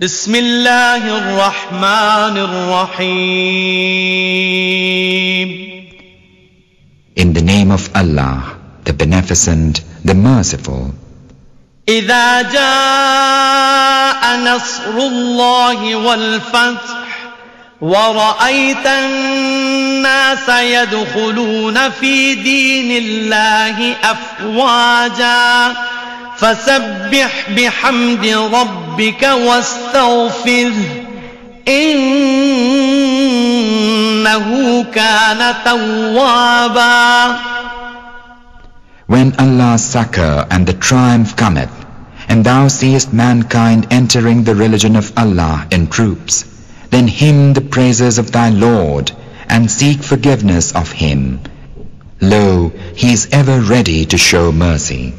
بسم الله الرحمن الرحيم In the name of Allah, the Beneficent, the Merciful. إذا جاء نصر الله والفتح ورأيت الناس يدخلون في دين الله أفواجا فسبح بحمد ربك واستغفره إنه كان توابا When Allah's succor and the triumph cometh, and thou seest mankind entering the religion of Allah in troops, then hymn the praises of thy Lord, and seek forgiveness of Him. Lo, He is ever ready to show mercy.